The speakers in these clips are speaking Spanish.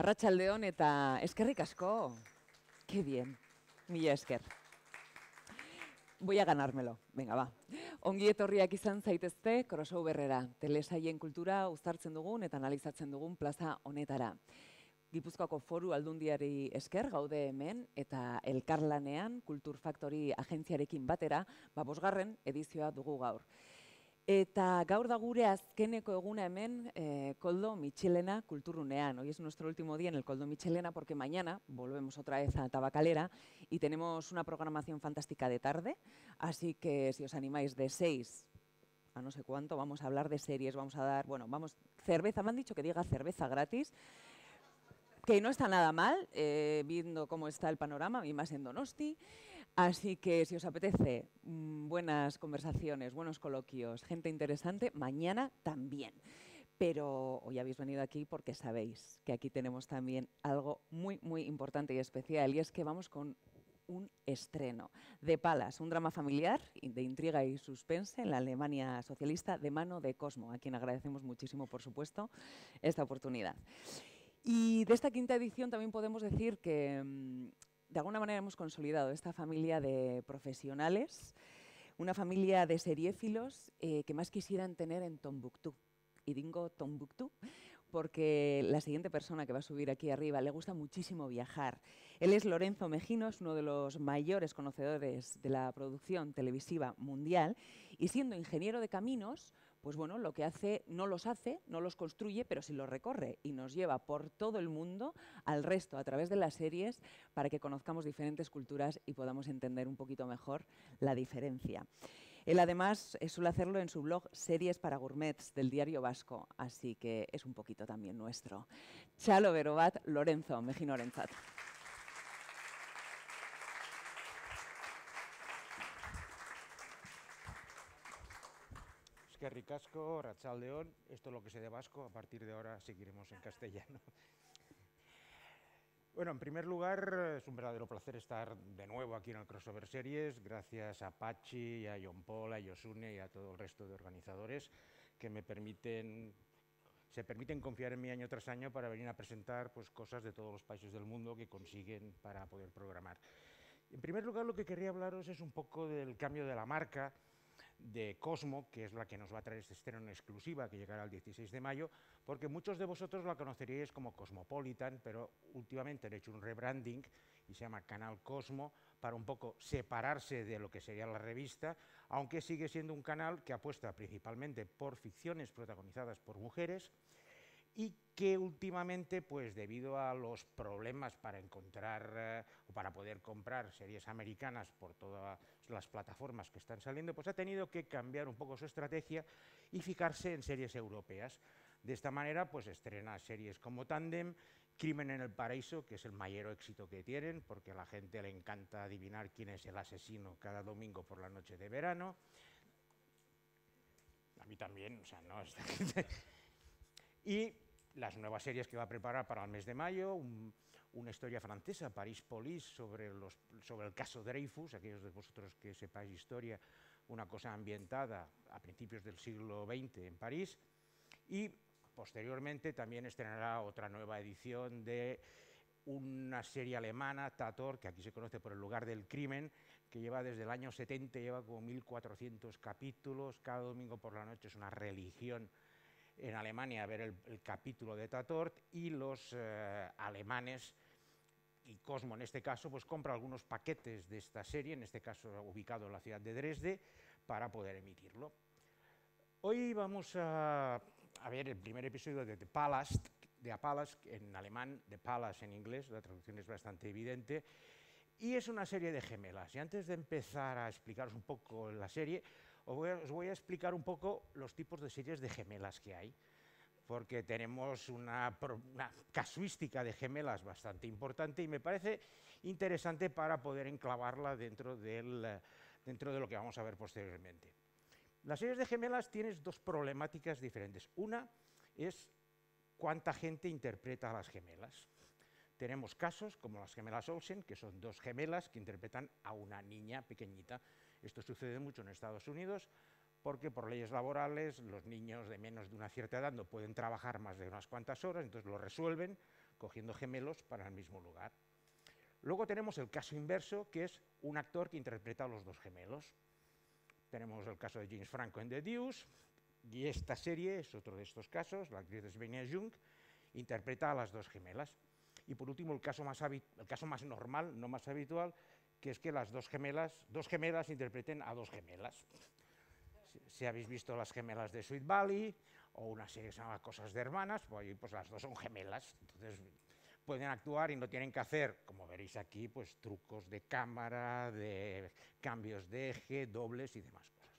Arratsaldeon eta eskerrik asko. Qué bien. Mila esker. Voy a ganármelo. Venga, va. Ongi etorriak izan zaitezte crossoverrera, telesaien kultura uztartzen dugun eta analizatzen dugun plaza honetara. Gipuzkoako foru aldundiari esker gaude hemen eta elkarlanean Kultur Factory agentziarekin batera, ba bosgarren edizioa dugu gaur. Eta gaur da gure azkeneko eguna hemen eh, Koldo Michelena kulturunean. Hoy es nuestro último día en el Koldo Michelena porque mañana volvemos otra vez a Tabacalera y tenemos una programación fantástica de tarde. Así que si os animáis de 6 a no sé cuánto, vamos a hablar de series, vamos a dar, bueno, vamos, cerveza, me han dicho que diga cerveza gratis que no está nada mal, eh, viendo cómo está el panorama, y más en Donosti. Así que si os apetece mmm, buenas conversaciones, buenos coloquios, gente interesante, mañana también. Pero hoy habéis venido aquí porque sabéis que aquí tenemos también algo muy, muy importante y especial, y es que vamos con un estreno de Palas, un drama familiar de intriga y suspense en la Alemania socialista de mano de Cosmo, a quien agradecemos muchísimo, por supuesto, esta oportunidad. Y de esta quinta edición también podemos decir que mm, de alguna manera hemos consolidado esta familia de profesionales, una familia de seriéfilos eh, que más quisieran tener en Tombuctú. Y digo Tombuctú porque la siguiente persona que va a subir aquí arriba le gusta muchísimo viajar. Él es Lorenzo Mejinos, uno de los mayores conocedores de la producción televisiva mundial, y siendo ingeniero de caminos, pues bueno, lo que hace, no los hace, no los construye, pero sí los recorre y nos lleva por todo el mundo al resto a través de las series para que conozcamos diferentes culturas y podamos entender un poquito mejor la diferencia. Él además eh, suele hacerlo en su blog Series para Gourmets del Diario Vasco, así que es un poquito también nuestro. Chalo Berobat, Lorenzo Mejinorentzat. Que ricasco, Rachaldeón, esto es lo que sé de vasco, a partir de ahora seguiremos en castellano. Bueno, en primer lugar, es un verdadero placer estar de nuevo aquí en el Crossover Series, gracias a Pachi, a John Paul, a Yosune y a todo el resto de organizadores que me permiten, se permiten confiar en mí año tras año para venir a presentar pues, cosas de todos los países del mundo que consiguen para poder programar. En primer lugar, lo que quería hablaros es un poco del cambio de la marca, de Cosmo, que es la que nos va a traer este estreno en exclusiva, que llegará el 16 de mayo, porque muchos de vosotros la conoceríais como Cosmopolitan, pero últimamente han hecho un rebranding y se llama Canal Cosmo, para un poco separarse de lo que sería la revista, aunque sigue siendo un canal que apuesta principalmente por ficciones protagonizadas por mujeres, y que últimamente, pues debido a los problemas para encontrar eh, o para poder comprar series americanas por todas las plataformas que están saliendo, pues ha tenido que cambiar un poco su estrategia y fijarse en series europeas. De esta manera, pues estrena series como Tandem, Crimen en el Paraíso, que es el mayor éxito que tienen, porque a la gente le encanta adivinar quién es el asesino cada domingo por la noche de verano. A mí también, o sea, no... y las nuevas series que va a preparar para el mes de mayo, un, una historia francesa, París Police, sobre, los, sobre el caso Dreyfus, aquellos de vosotros que sepáis historia, una cosa ambientada a principios del siglo XX en París, y posteriormente también estrenará otra nueva edición de una serie alemana, Tator, que aquí se conoce por el lugar del crimen, que lleva desde el año 70, lleva como 1.400 capítulos, cada domingo por la noche es una religión en Alemania a ver el, el capítulo de Tatort y los eh, alemanes y Cosmo en este caso, pues compra algunos paquetes de esta serie, en este caso ubicado en la ciudad de Dresde, para poder emitirlo. Hoy vamos a, a ver el primer episodio de The Palast, de Apalas, en alemán, The Palace en inglés, la traducción es bastante evidente, y es una serie de gemelas. Y antes de empezar a explicaros un poco la serie, os voy, a, os voy a explicar un poco los tipos de series de gemelas que hay, porque tenemos una, una, casuística de gemelas bastante importante y me parece interesante para poder enclavarla dentro, del, dentro de lo que vamos a ver posteriormente. Las series de gemelas tienes dos problemáticas diferentes. Una es cuánta gente interpreta a las gemelas. Tenemos casos como las gemelas Olsen, que son dos gemelas que interpretan a una niña pequeñita. Esto sucede mucho en Estados Unidos porque por leyes laborales los niños de menos de una cierta edad no pueden trabajar más de unas cuantas horas, entonces lo resuelven cogiendo gemelos para el mismo lugar. Luego tenemos el caso inverso, que es un actor que interpreta a los dos gemelos. Tenemos el caso de James Franco en The Deuce, y esta serie es otro de estos casos, la actriz Svenia Jung interpreta a las dos gemelas. Y por último, el caso, más el caso más normal, no más habitual, que es que las dos gemelas, dos gemelas interpreten a dos gemelas. Si, habéis visto las gemelas de Sweet Valley o una serie que se llama Cosas de Hermanas, pues, pues las dos son gemelas. Entonces pueden actuar y no tienen que hacer, como veréis aquí, pues trucos de cámara, de cambios de eje, dobles y demás cosas.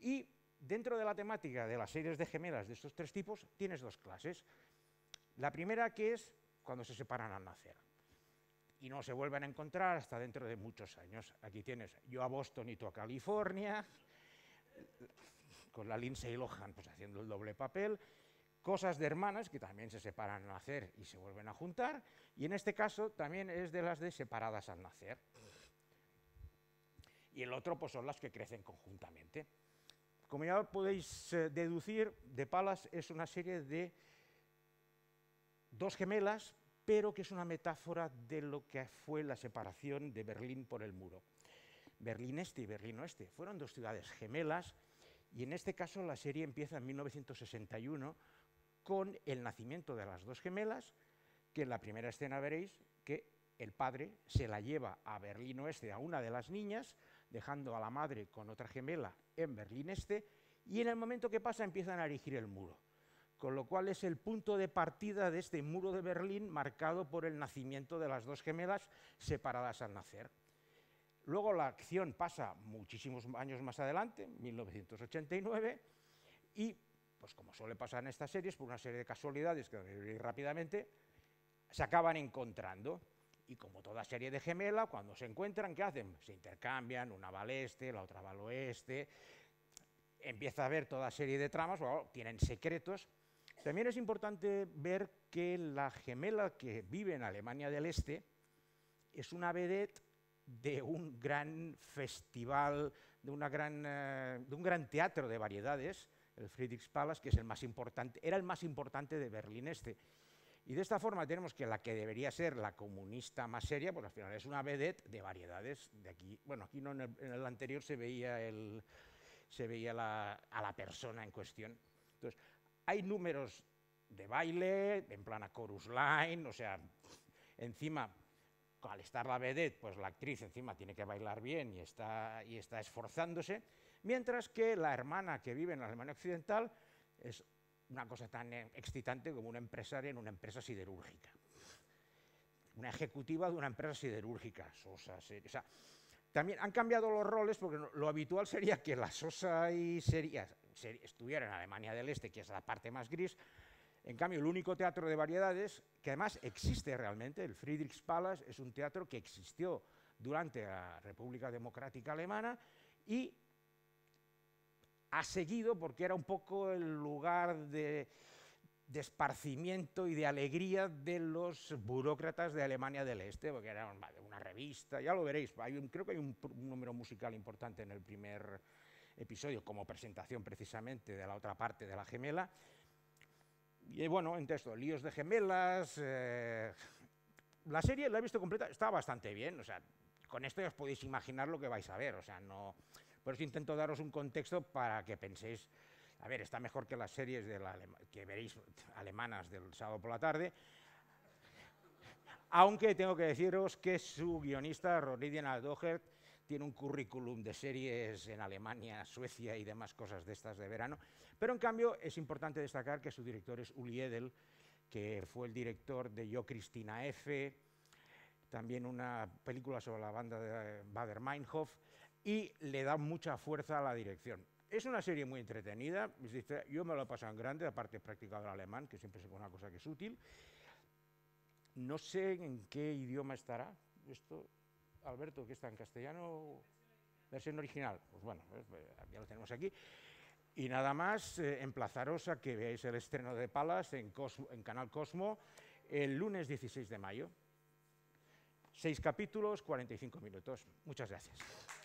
Y dentro de la temática de las series de gemelas de estos tres tipos, tienes dos clases. La primera que es cuando se separan al nacer y no se vuelven a encontrar hasta dentro de muchos años. Aquí tienes yo a Boston y tú a California, con la Lindsay Lohan pues, haciendo el doble papel, cosas de hermanas que también se separan al nacer y se vuelven a juntar, y en este caso también es de las de separadas al nacer. Y el otro pues son las que crecen conjuntamente. Como ya podéis eh, deducir, De Palas es una serie de dos gemelas, pero que es una metáfora de lo que fue la separación de Berlín por el muro. Berlín Este y Berlín Oeste fueron dos ciudades gemelas y en este caso la serie empieza en 1961 con el nacimiento de las dos gemelas, que en la primera escena veréis que el padre se la lleva a Berlín Oeste a una de las niñas, dejando a la madre con otra gemela en Berlín Este, y en el momento que pasa empiezan a erigir el muro con lo cual es el punto de partida de este muro de Berlín marcado por el nacimiento de las dos gemelas separadas al nacer. Luego la acción pasa muchísimos años más adelante, 1989, y pues como suele pasar en estas series, por una serie de casualidades que voy rápidamente, se acaban encontrando. Y como toda serie de gemela, cuando se encuentran, ¿qué hacen? Se intercambian, una va al este, la otra va al oeste, empieza a haber toda serie de tramas, tienen secretos, también es importante ver que la gemela que vive en Alemania del Este es una vedette de un gran festival, de, una gran, eh, de un gran teatro de variedades, el Friedrichspalast, que es el más importante, era el más importante de Berlín Este. Y de esta forma tenemos que la que debería ser la comunista más seria, pues al final es una vedette de variedades. De aquí, bueno, aquí no, en el, anterior se veía, el, se veía a la persona en cuestión. Entonces, hay números de baile, en plan a chorus line, o sea, encima, al estar la vedette, pues la actriz encima tiene que bailar bien y está, y está esforzándose, mientras que la hermana que vive en la Alemania Occidental es una cosa tan excitante como una empresaria en una empresa siderúrgica. Una ejecutiva de una empresa siderúrgica, Sosa, sea, también han cambiado los roles porque lo habitual sería que la Sosa y Seria estuviera en Alemania del Este, que es la parte más gris. En cambio, el único teatro de variedades, que además existe realmente, el Friedrichspalast, es un teatro que existió durante la República Democrática Alemana y ha seguido porque era un poco el lugar de, esparcimiento y de alegría de los burócratas de Alemania del Este, porque era una revista, ya lo veréis, creo que hay un, número musical importante en el primer episodio como presentación precisamente de la otra parte de la gemela. Y bueno, en texto, líos de gemelas. Eh, la serie la he visto completa, está bastante bien. O sea, con esto ya os podéis imaginar lo que vais a ver. O sea, no. Por eso intento daros un contexto para que penséis. A ver, está mejor que las series de la que veréis alemanas del sábado por la tarde. Aunque tengo que deciros que su guionista, Rodidian Aldoher, tiene un currículum de series en Alemania, Suecia y demás cosas de estas de verano. Pero en cambio es importante destacar que su director es Uli Edel, que fue el director de Yo Cristina F., también una película sobre la banda de Bader Meinhof, y le da mucha fuerza a la dirección. Es una serie muy entretenida, yo me lo he pasado en grande, aparte he practicado el alemán, que siempre es una cosa que es útil. No sé en qué idioma estará esto, Alberto, que está en castellano, versión original. Pues bueno, ya lo tenemos aquí. Y nada más, eh, emplazaros a que veáis el estreno de Palas en Canal Cosmo el lunes 16 de mayo. Seis capítulos, 45 minutos. Muchas gracias.